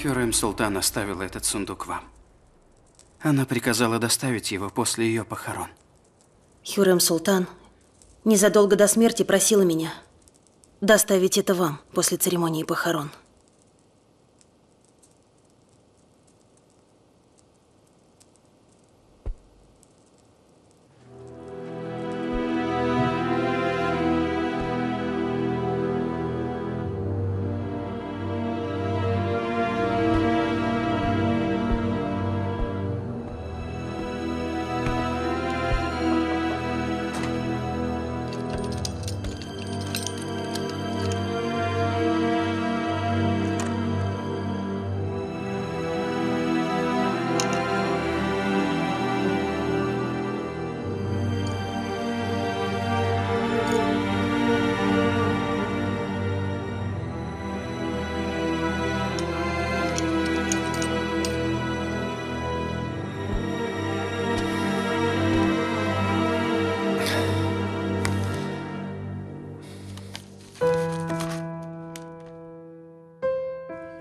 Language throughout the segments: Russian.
Хюррем Султан оставила этот сундук вам. Она приказала доставить его после ее похорон. Хюррем Султан незадолго до смерти просила меня доставить это вам после церемонии похорон.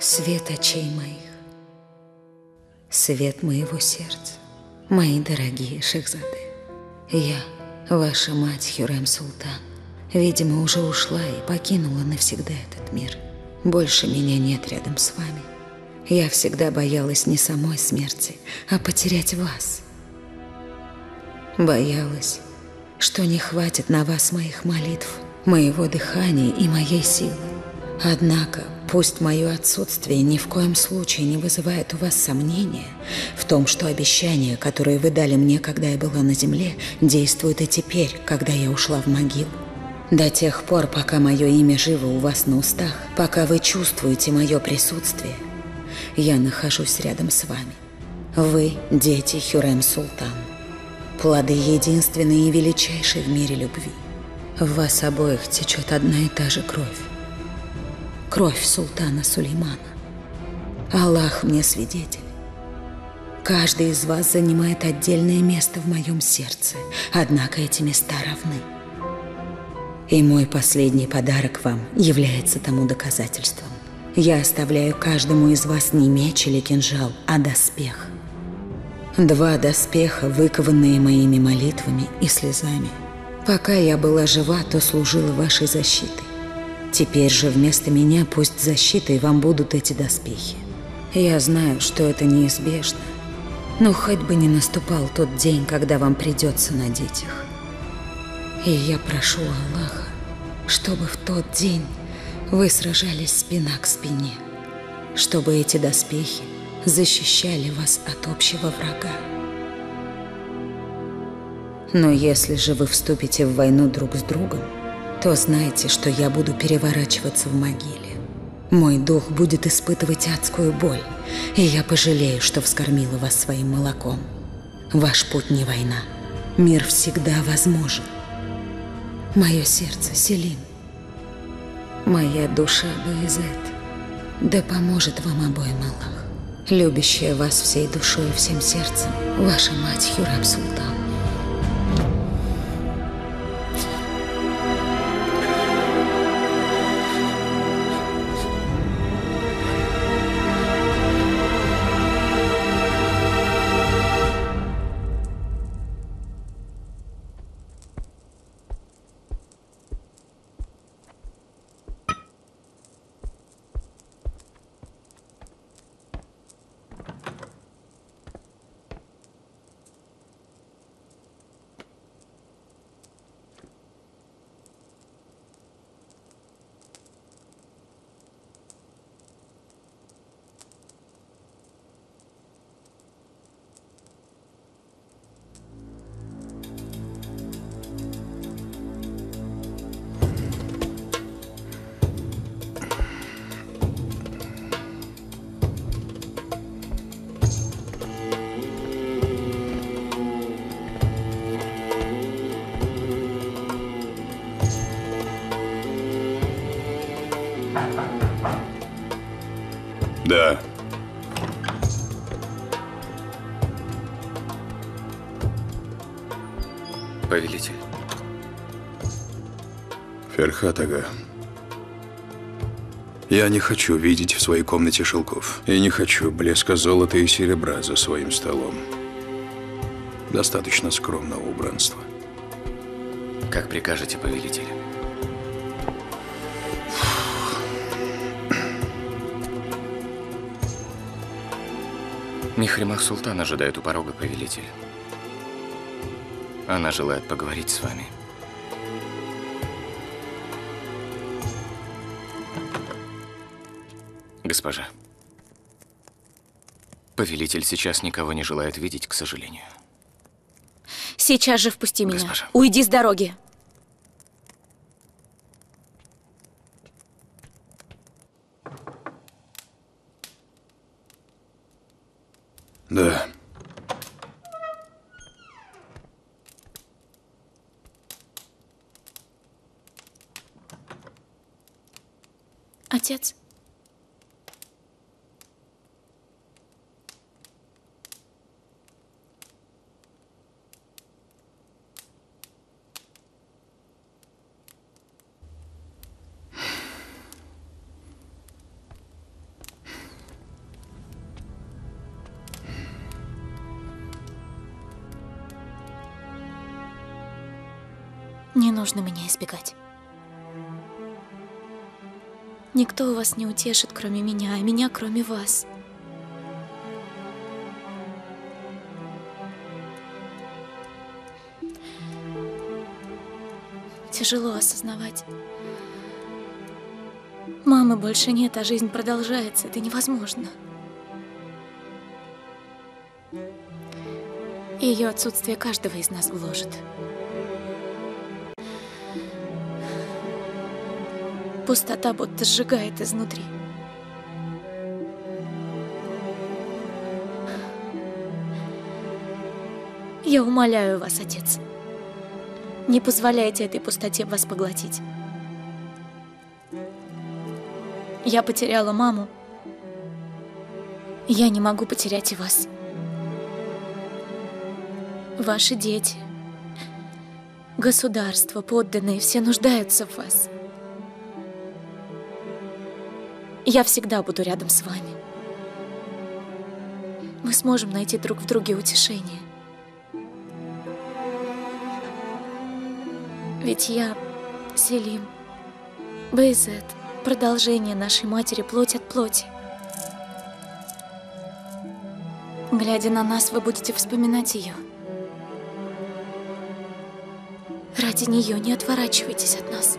Свет очей моих, свет моего сердца, мои дорогие Шехзады. Я, ваша мать Хюрем Султан, видимо, уже ушла и покинула навсегда этот мир. Больше меня нет рядом с вами. Я всегда боялась не самой смерти, а потерять вас. Боялась, что не хватит на вас моих молитв, моего дыхания и моей силы. Однако, пусть мое отсутствие ни в коем случае не вызывает у вас сомнения в том, что обещания, которые вы дали мне, когда я была на земле, действуют и теперь, когда я ушла в могилу. До тех пор, пока мое имя живо у вас на устах, пока вы чувствуете мое присутствие, я нахожусь рядом с вами. Вы – дети Хюрем Султан, плоды единственной и величайшей в мире любви. В вас обоих течет одна и та же кровь. Кровь султана Сулеймана. Аллах мне свидетель. Каждый из вас занимает отдельное место в моем сердце, однако эти места равны. И мой последний подарок вам является тому доказательством. Я оставляю каждому из вас не меч или кинжал, а доспех. Два доспеха, выкованные моими молитвами и слезами. Пока я была жива, то служила вашей защитой. Теперь же вместо меня пусть защитой вам будут эти доспехи. Я знаю, что это неизбежно, но хоть бы не наступал тот день, когда вам придется надеть их. И я прошу Аллаха, чтобы в тот день вы сражались спина к спине, чтобы эти доспехи защищали вас от общего врага. Но если же вы вступите в войну друг с другом, то знайте, что я буду переворачиваться в могиле. Мой дух будет испытывать адскую боль, и я пожалею, что вскормила вас своим молоком. Ваш путь не война. Мир всегда возможен. Мое сердце Селим. Моя душа Баизет. Да поможет вам обоим Аллах. Любящая вас всей душой и всем сердцем, ваша мать Хюрам Султан. Ферхат Ага. Я не хочу видеть в своей комнате шелков. И не хочу блеска золота и серебра за своим столом. Достаточно скромного убранства. Как прикажете, повелитель. Михримах Султан ожидает у порога повелителя. Она желает поговорить с вами. Госпожа. Повелитель сейчас никого не желает видеть, к сожалению. Сейчас же впусти меня. Госпожа. Уйди с дороги. Да. Отец. Не нужно меня избегать. Никто вас не утешит, кроме меня, а меня, кроме вас. Тяжело осознавать. Мамы больше нет, а жизнь продолжается. Это невозможно. Ее отсутствие каждого из нас гложет. Пустота будто сжигает изнутри. Я умоляю вас, отец. Не позволяйте этой пустоте вас поглотить. Я потеряла маму. Я не могу потерять и вас. Ваши дети, государство, подданные, все нуждаются в вас. Я всегда буду рядом с вами. Мы сможем найти друг в друге утешение. Ведь я, Селим, Бейзет, продолжение нашей матери плоть от плоти. Глядя на нас, вы будете вспоминать ее. Ради нее не отворачивайтесь от нас.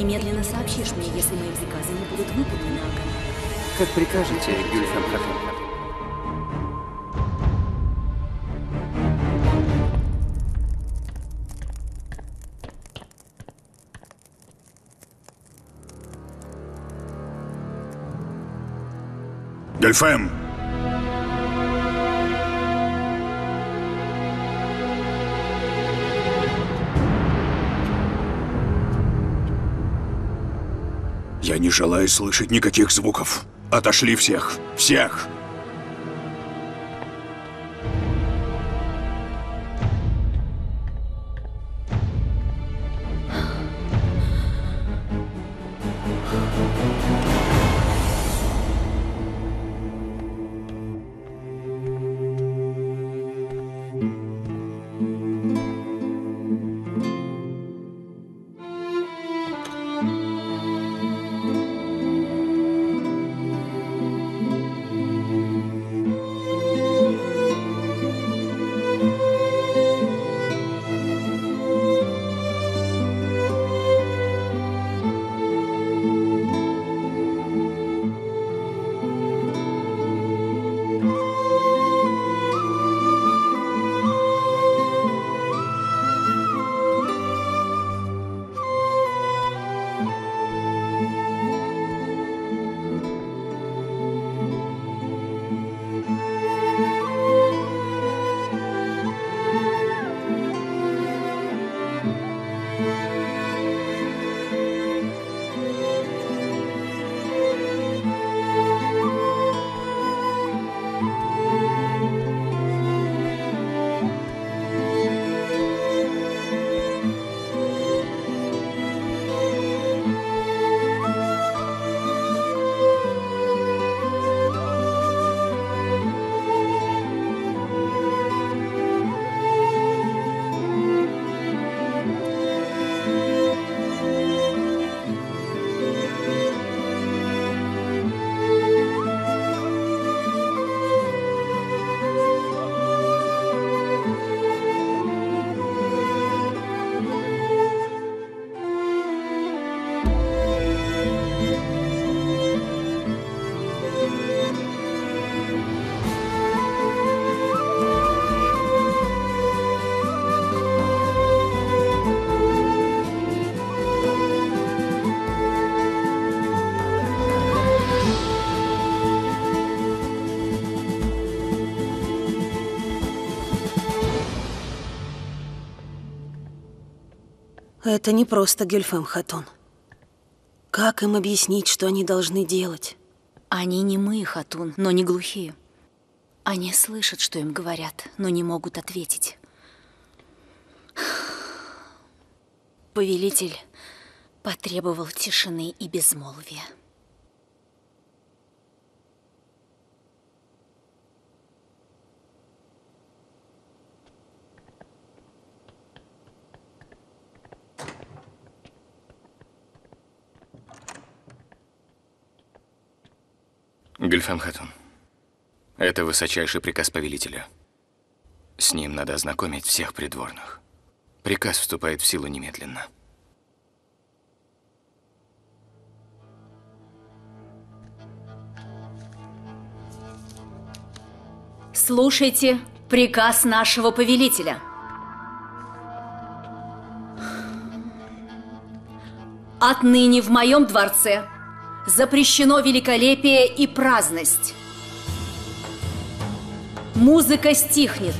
Немедленно сообщишь мне, если мои приказы не будут выполнены, Ага. Как прикажете, Гюльфем Хатун. Гельфем! Я не желаю слышать никаких звуков. Отошли всех. Всех! Это не просто Гюльфем Хатун. Как им объяснить, что они должны делать? Они не мы, Хатун, но не глухие. Они слышат, что им говорят, но не могут ответить. Повелитель потребовал тишины и безмолвия. Гюльфем Хатун, это высочайший приказ повелителя. С ним надо ознакомить всех придворных. Приказ вступает в силу немедленно. Слушайте приказ нашего повелителя. Отныне в моем дворце запрещено великолепие и праздность. Музыка стихнет.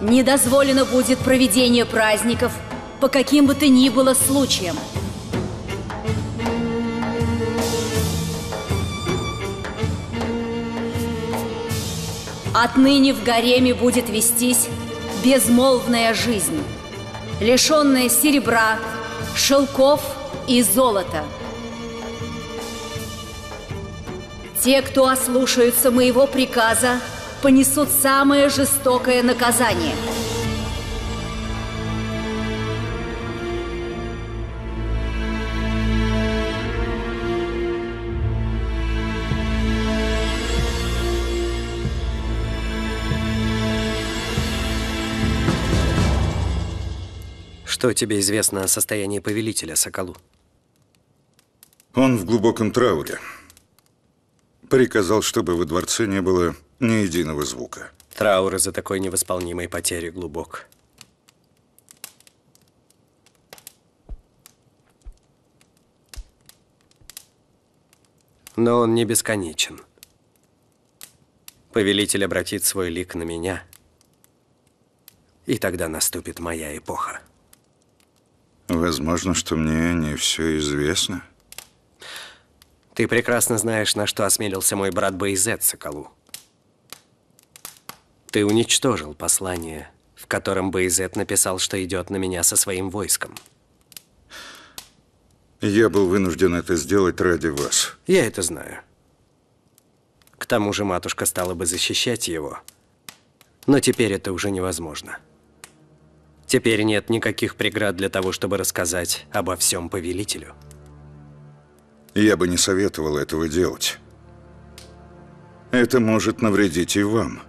Не дозволено будет проведение праздников по каким бы то ни было случаям. Отныне в гареме будет вестись безмолвная жизнь, лишенная серебра, шелков и золота. Те, кто ослушаются моего приказа, понесут самое жестокое наказание. Что тебе известно о состоянии повелителя, Соколу? Он в глубоком трауре. Приказал, чтобы во дворце не было ни единого звука. Траур из-за такой невосполнимой потери глубок. Но он не бесконечен. Повелитель обратит свой лик на меня, и тогда наступит моя эпоха. Возможно, что мне не все известно. Ты прекрасно знаешь, на что осмелился мой брат Бейзет Соколу. Ты уничтожил послание, в котором Бейзет написал, что идет на меня со своим войском. Я был вынужден это сделать ради вас. Я это знаю. К тому же матушка стала бы защищать его. Но теперь это уже невозможно. Теперь нет никаких преград для того, чтобы рассказать обо всем повелителю. Я бы не советовал этого делать. Это может навредить и вам.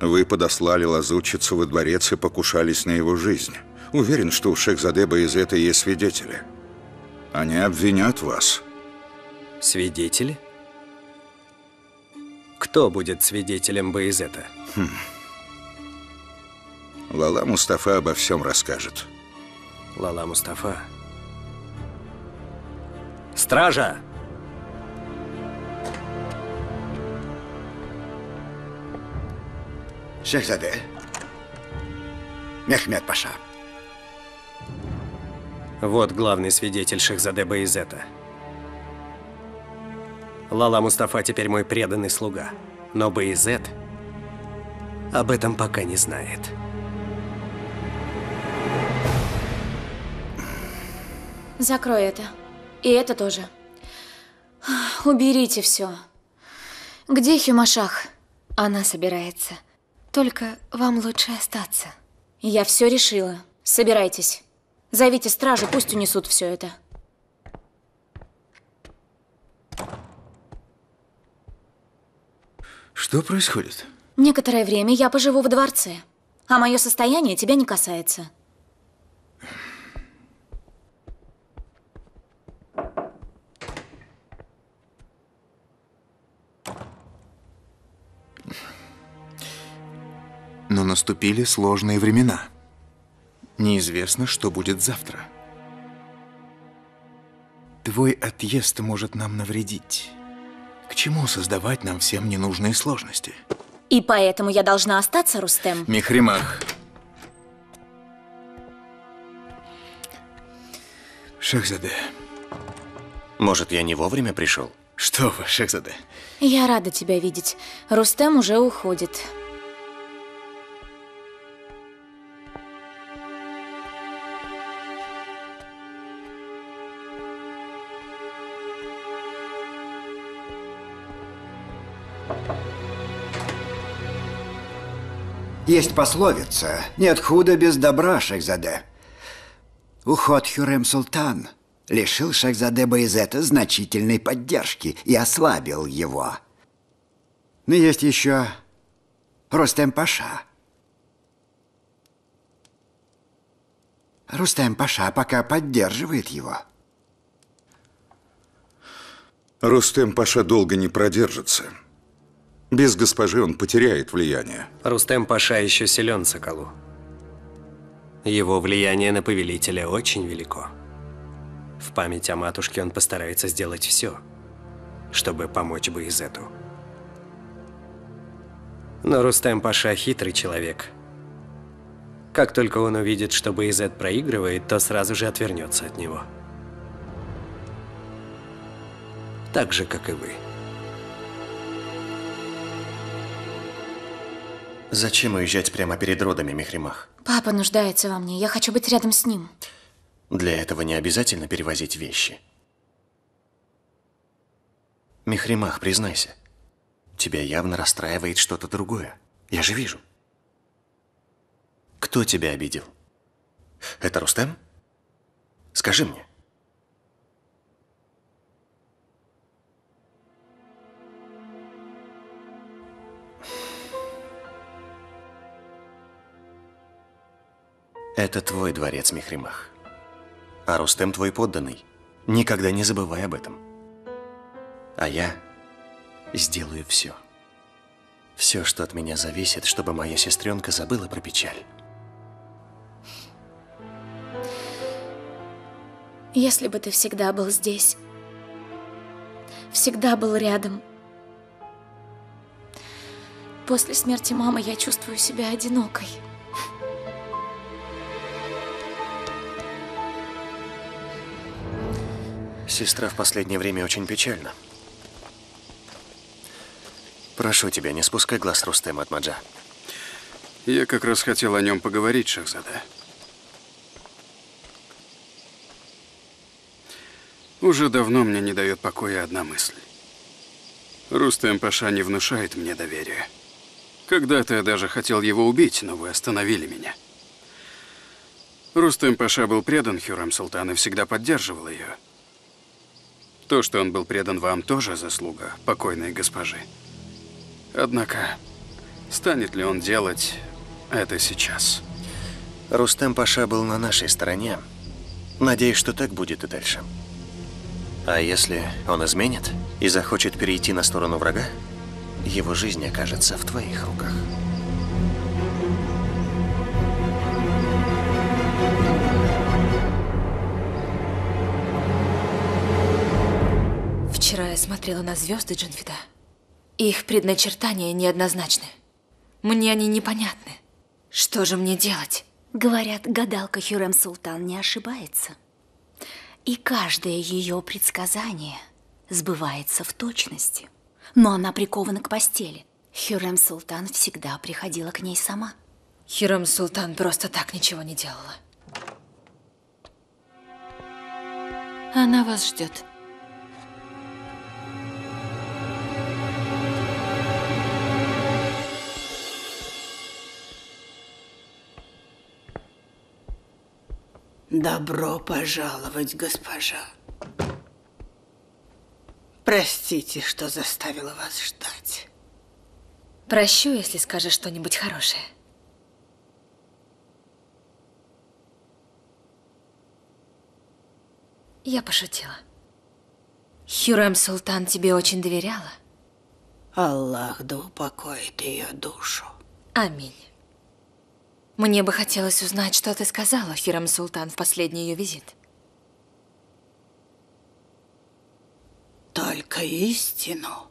Вы подослали лазутчицу во дворец и покушались на его жизнь. Уверен, что у Шехзадеба из этого есть свидетели. Они обвинят вас. Свидетели? Кто будет свидетелем Баизета? Хм. Лала Мустафа обо всем расскажет. Лала Мустафа. Стража! Шехзаде. Мехмед Паша. Вот главный свидетель Шехзаде Баизета. Лала Мустафа теперь мой преданный слуга. Но Баизет об этом пока не знает. Закрой это. И это тоже. Уберите все. Где Хюмашах? Она собирается. Только вам лучше остаться. Я все решила. Собирайтесь. Зовите стражу, пусть унесут все это. Что происходит? Некоторое время я поживу в дворце, а мое состояние тебя не касается. Но наступили сложные времена. Неизвестно, что будет завтра. Твой отъезд может нам навредить. К чему создавать нам всем ненужные сложности? И поэтому я должна остаться, Рустем? Мехримах. Шахзаде. Может, я не вовремя пришел? Что вы, Шахзаде? Я рада тебя видеть. Рустем уже уходит. Есть пословица «Нет худа без добра, Шахзаде». Уход Хюрем Султан лишил Шахзаде Байзета значительной поддержки и ослабил его. Но есть еще Рустем Паша. Рустем Паша пока поддерживает его. Рустем Паша долго не продержится. Без госпожи он потеряет влияние. Рустем Паша еще силен Соколу. Его влияние на повелителя очень велико. В память о матушке он постарается сделать все, чтобы помочь Баизету. Но Рустем Паша хитрый человек. Как только он увидит, что Баизет проигрывает, то сразу же отвернется от него. Так же, как и вы. Зачем уезжать прямо перед родами, Мехримах? Папа нуждается во мне. Я хочу быть рядом с ним. Для этого не обязательно перевозить вещи. Мехримах, признайся. Тебя явно расстраивает что-то другое. Я же вижу. Кто тебя обидел? Это Рустем? Скажи мне. Это твой дворец, Мехримах. А Рустем твой подданный. Никогда не забывай об этом. А я сделаю все. Все, что от меня зависит, чтобы моя сестренка забыла про печаль. Если бы ты всегда был здесь, всегда был рядом. После смерти мамы я чувствую себя одинокой. Сестра в последнее время очень печальна. Прошу тебя, не спускай глаз Рустема от Маджа. Я как раз хотел о нем поговорить, Шахзада. Уже давно мне не дает покоя одна мысль. Рустем Паша не внушает мне доверия. Когда-то я даже хотел его убить, но вы остановили меня. Рустем Паша был предан Хюрам Султан и всегда поддерживал ее. То, что он был предан вам, тоже заслуга покойной госпожи. Однако, станет ли он делать это сейчас? Рустем Паша был на нашей стороне. Надеюсь, что так будет и дальше. А если он изменит и захочет перейти на сторону врага, его жизнь окажется в твоих руках. Смотрела на звезды Джанфида. Их предначертания неоднозначны. Мне они непонятны. Что же мне делать? Говорят, гадалка Хюрем Султан не ошибается. И каждое ее предсказание сбывается в точности. Но она прикована к постели. Хюрем Султан всегда приходила к ней сама. Хюрем Султан просто так ничего не делала. Она вас ждет. Добро пожаловать, госпожа. Простите, что заставила вас ждать. Прощу, если скажешь что-нибудь хорошее. Я пошутила. Хюрем Султан тебе очень доверяла? Аллах да упокоит ее душу. Аминь. Мне бы хотелось узнать, что ты сказала Хирам Султан в последний ее визит. Только истину.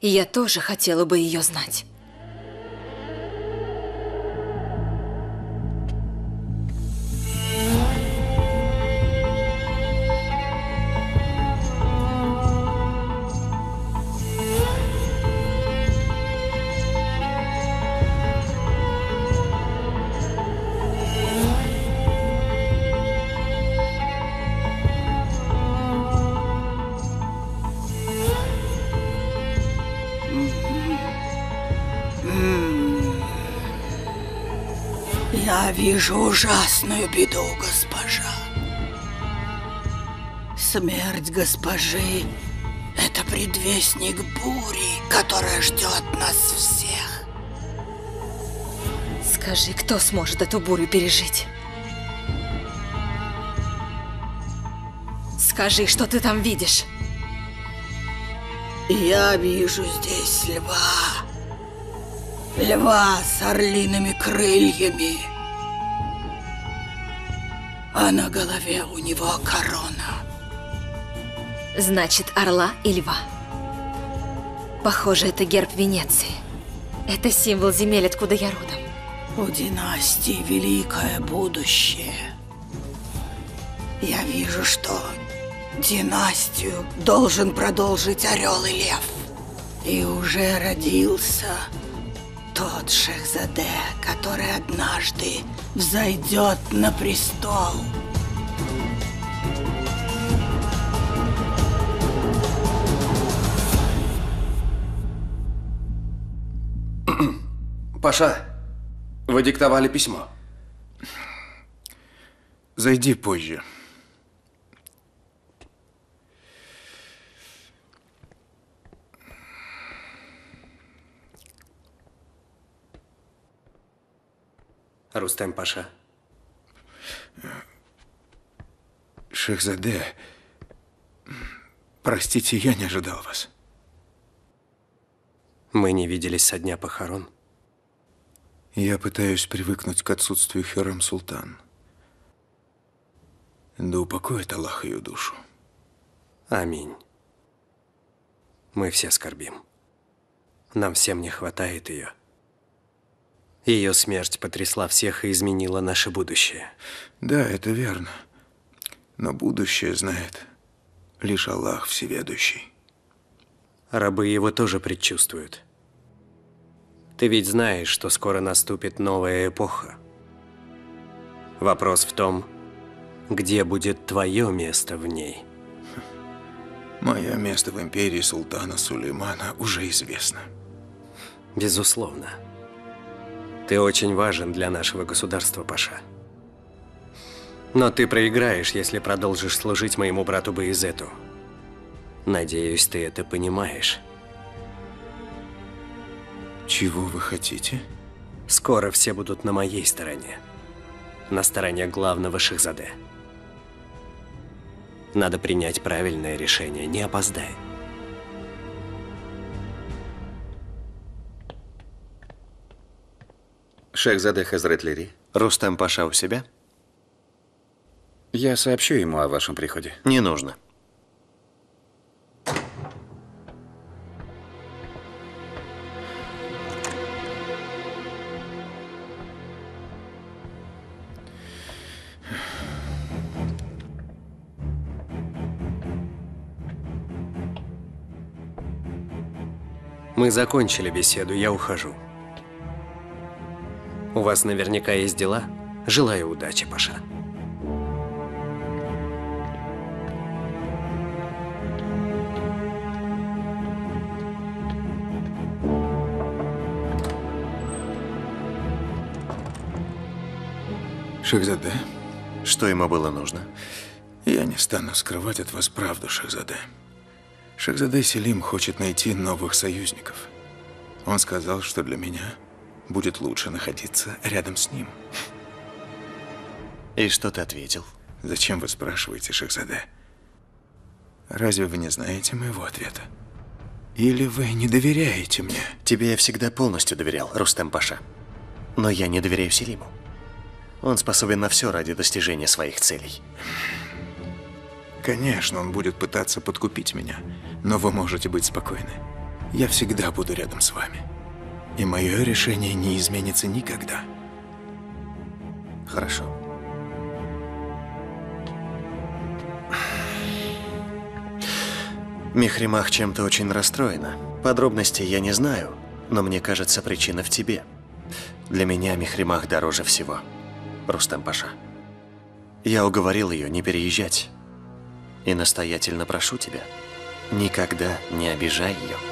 И я тоже хотела бы ее знать. Вижу ужасную беду, госпожа. Смерть госпожи – это предвестник бури, которая ждет нас всех. Скажи, кто сможет эту бурю пережить? Скажи, что ты там видишь? Я вижу здесь льва. Льва с орлиными крыльями. А на голове у него корона. Значит, орла и льва. Похоже, это герб Венеции. Это символ земель, откуда я родом. У династии великое будущее. Я вижу, что династию должен продолжить орел и лев. И уже родился тот Шехзаде, который однажды взойдет на престол. Паша, вы диктовали письмо. Зайди позже. Рустем Паша. Шехзаде, простите, я не ожидал вас. Мы не виделись со дня похорон. Я пытаюсь привыкнуть к отсутствию Херам Султан. Да упокоит Аллах ее душу. Аминь. Мы все скорбим. Нам всем не хватает ее. Ее смерть потрясла всех и изменила наше будущее. Да, это верно. Но будущее знает лишь Аллах Всеведущий. Рабы его тоже предчувствуют. Ты ведь знаешь, что скоро наступит новая эпоха. Вопрос в том, где будет твое место в ней. Мое место в империи султана Сулеймана уже известно. Безусловно. Ты очень важен для нашего государства, Паша. Но ты проиграешь, если продолжишь служить моему брату Баизету. Надеюсь, ты это понимаешь. Чего вы хотите? Скоро все будут на моей стороне. На стороне главного Шахзаде. Надо принять правильное решение, не опоздай. Шахзаде Хазрет Лири. Рустам Паша у себя? Я сообщу ему о вашем приходе. Не нужно. Мы закончили беседу, я ухожу. У вас наверняка есть дела. Желаю удачи, Паша. Шахзаде, Что ему было нужно? я не стану скрывать от вас правду, Шахзаде. Шахзаде Селим хочет найти новых союзников. Он сказал, что для меня будет лучше находиться рядом с ним. И что ты ответил? Зачем вы спрашиваете, Шахзаде? Разве вы не знаете моего ответа? Или вы не доверяете мне? Тебе я всегда полностью доверял, Рустем Паша. Но я не доверяю Селиму. Он способен на все ради достижения своих целей. Конечно, он будет пытаться подкупить меня, но вы можете быть спокойны. Я всегда буду рядом с вами. И мое решение не изменится никогда. Хорошо. Мехримах чем-то очень расстроена. Подробностей я не знаю, но мне кажется, причина в тебе. Для меня Мехримах дороже всего. Рустам Паша. Я уговорил ее не переезжать. И настоятельно прошу тебя, никогда не обижай ее.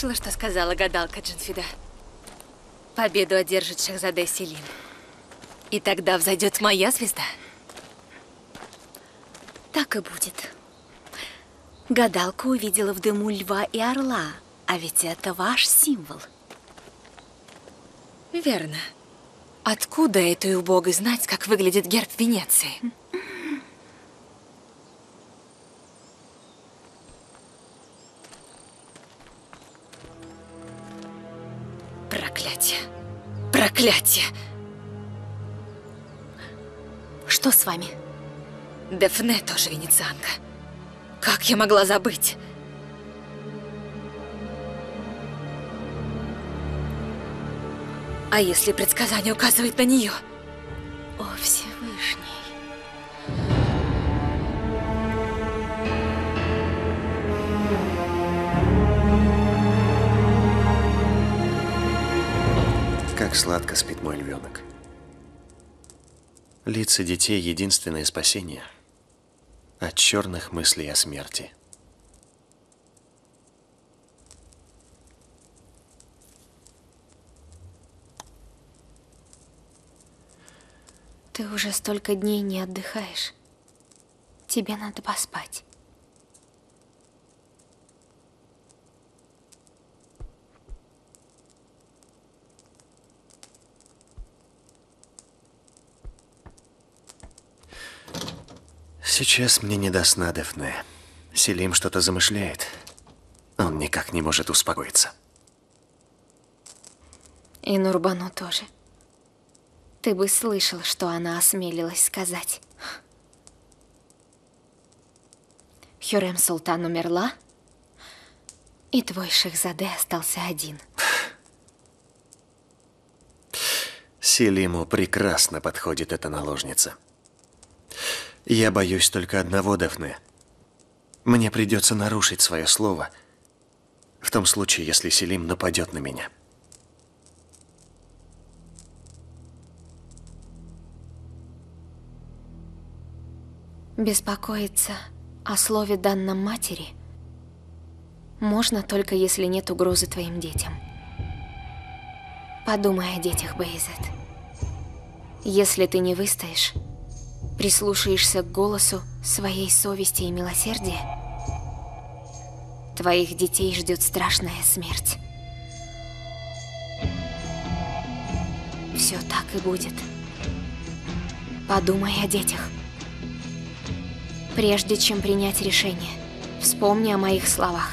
Слышала, что сказала гадалка Джинфида? Победу одержит Шахзаде Селим. И тогда взойдет моя звезда. Так и будет. Гадалка увидела в дыму льва и орла, а ведь это ваш символ. Верно. Откуда этой убогой знать, как выглядит герб Венеции? Проклятие. Проклятие. Что с вами? Дефне тоже венецианка. Как я могла забыть? А если предсказание указывает на нее? Как сладко спит мой львенок. Лица детей — единственное спасение от черных мыслей о смерти. Ты уже столько дней не отдыхаешь. Тебе надо поспать. Сейчас мне не до сна, Дефне. Селим что-то замышляет. Он никак не может успокоиться. И Нурбану тоже. Ты бы слышал, что она осмелилась сказать. Хюрем Султан умерла, и твой Шехзаде остался один. Селиму прекрасно подходит эта наложница. Я боюсь только одного, Дафне. Мне придется нарушить свое слово, в том случае, если Селим нападет на меня. Беспокоиться о слове данном матери можно только если нет угрозы твоим детям. Подумай о детях, Бейзет. Если ты не выстоишь, прислушаешься к голосу своей совести и милосердия, твоих детей ждет страшная смерть. Все так и будет. Подумай о детях. Прежде чем принять решение, вспомни о моих словах.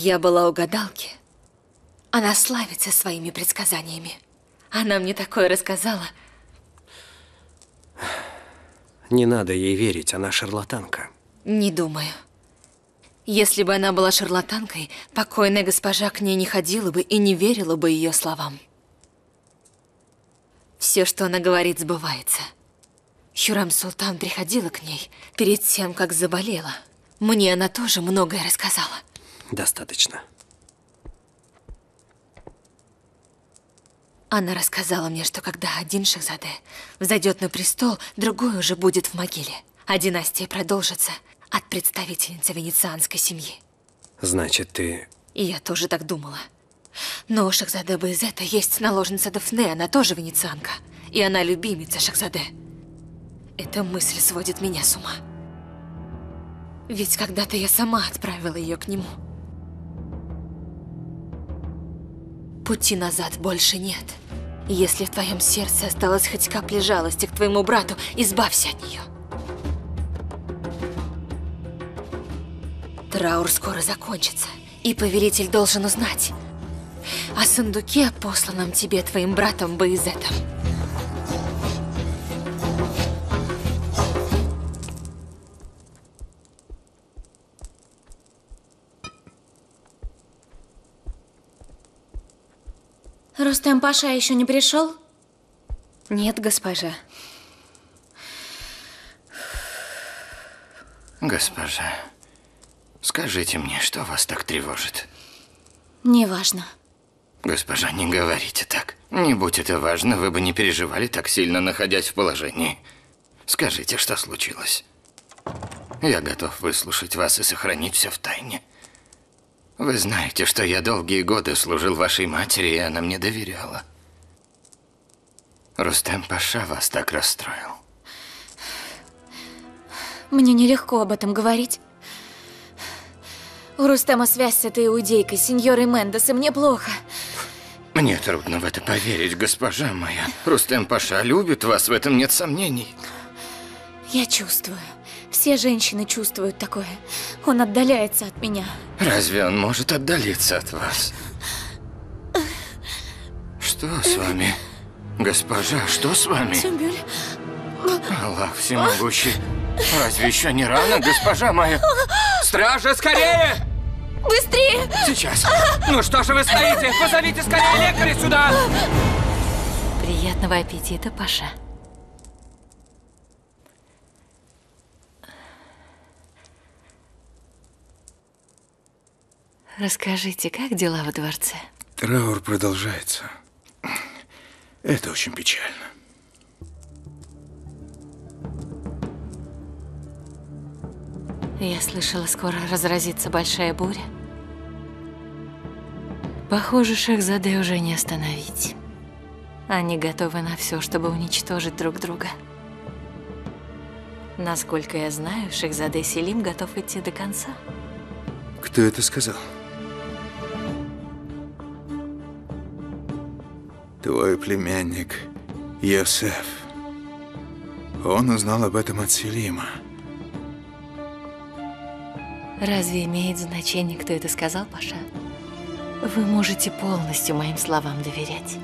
Я была у гадалки. Она славится своими предсказаниями. Она мне такое рассказала. Не надо ей верить, она шарлатанка. Не думаю. Если бы она была шарлатанкой, покойная госпожа к ней не ходила бы и не верила бы ее словам. Все, что она говорит, сбывается. Хюрам Султан приходила к ней перед тем, как заболела. Мне она тоже многое рассказала. Достаточно. Она рассказала мне, что когда один Шахзаде взойдет на престол, другой уже будет в могиле, а династия продолжится от представительницы венецианской семьи. Значит, ты... И я тоже так думала. Но у Шахзаде Байзета есть наложница Дафне, она тоже венецианка. И она любимица Шахзаде. Эта мысль сводит меня с ума. Ведь когда-то я сама отправила ее к нему. Пути назад больше нет. Если в твоем сердце осталась хоть капля жалости к твоему брату, избавься от нее. Траур скоро закончится, и повелитель должен узнать о сундуке, посланном тебе твоим братом Баизетом. Рустем Паша еще не пришел? Нет, госпожа. Госпожа, скажите мне, что вас так тревожит? Неважно. Госпожа, не говорите так. Не будь это важно, вы бы не переживали так сильно, находясь в положении. Скажите, что случилось? Я готов выслушать вас и сохранить все в тайне. Вы знаете, что я долгие годы служил вашей матери, и она мне доверяла. Рустем Паша вас так расстроил. Мне нелегко об этом говорить. У Рустема связь с этой иудейкой, сеньорой Мендес, и мне плохо. Мне трудно в это поверить, госпожа моя. Рустем Паша любит вас, в этом нет сомнений. Я чувствую. Все женщины чувствуют такое. Он отдаляется от меня. Разве он может отдалиться от вас? Что с вами? Госпожа, что с вами? Сюмбюль. Аллах всемогущий. Разве еще не рано, госпожа моя? Стража, скорее! Быстрее! Сейчас. Ну что же вы стоите? Позовите скорее лекаря сюда! Приятного аппетита, Паша. Расскажите, как дела во дворце? Траур продолжается. Это очень печально. Я слышала, скоро разразится большая буря. Похоже, Шехзаде уже не остановить. Они готовы на все, чтобы уничтожить друг друга. Насколько я знаю, Шехзаде Селим готов идти до конца. Кто это сказал? Твой племянник Йосеф. Он узнал об этом от Селима. Разве имеет значение, кто это сказал, Паша? Вы можете полностью моим словам доверять.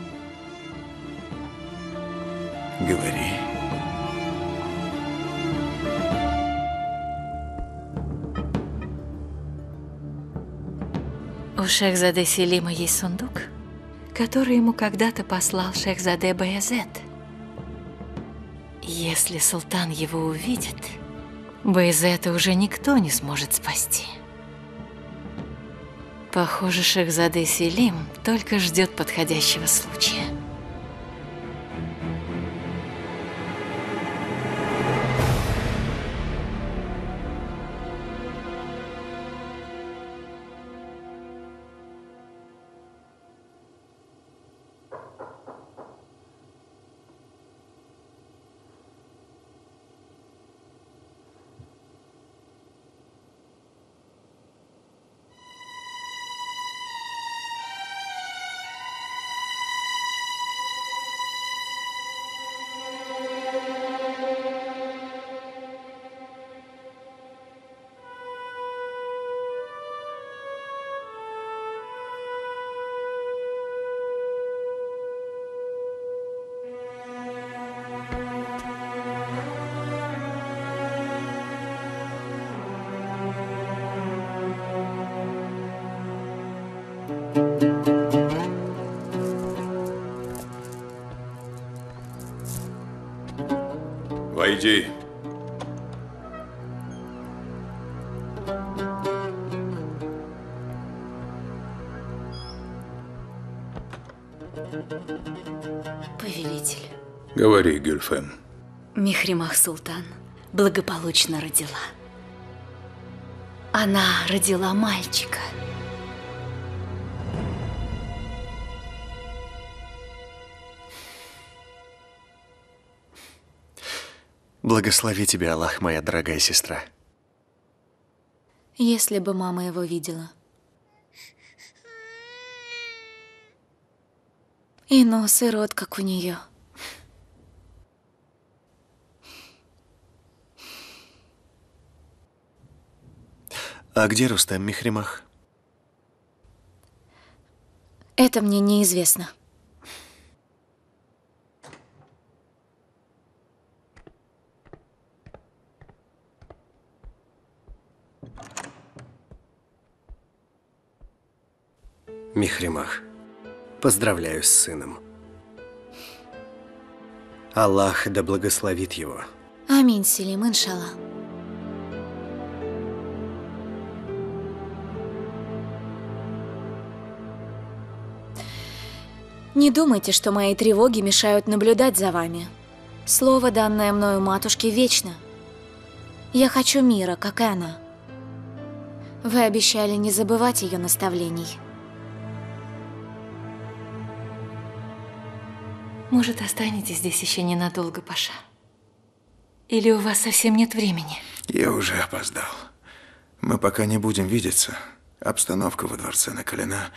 Говори. У Шехзаде Селима есть сундук, который ему когда-то послал Шехзаде Баязет. Если султан его увидит, Баязета уже никто не сможет спасти. Похоже, Шехзаде Селим только ждет подходящего случая. Войди. Повелитель, Говори, Гюльфем. Мехримах Султан благополучно родила. Она родила мальчика. Благослови тебя, Аллах, моя дорогая сестра. Если бы мама его видела. И нос, и рот, как у нее. А где Рустам Михримах? Это мне неизвестно. Михримах, поздравляю с сыном. Аллах да благословит его. Аминь, Селим, иншалла. Не думайте, что мои тревоги мешают наблюдать за вами. Слово, данное мною матушке, вечно. Я хочу мира, как и она. Вы обещали не забывать ее наставлений. Может, останетесь здесь еще ненадолго, Паша? Или у вас совсем нет времени? Я уже опоздал. Мы пока не будем видеться. Обстановка во дворце накалена.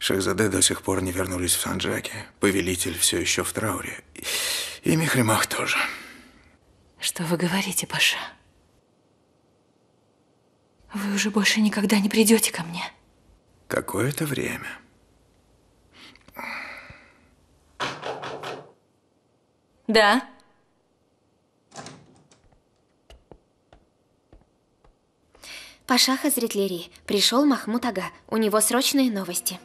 Шахзаде до сих пор не вернулись в Санджаке. Повелитель все еще в трауре. И Михримах тоже. Что вы говорите, Паша? Вы уже больше никогда не придете ко мне. Какое-то время. Да? Паша Хазретлери, пришел Махмуд Ага. У него срочные новости.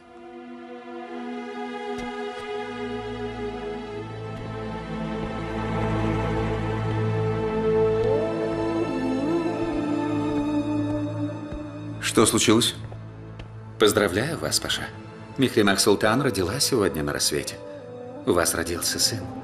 Что случилось? Поздравляю вас, Паша. Михримах Султан родила сегодня на рассвете. У вас родился сын.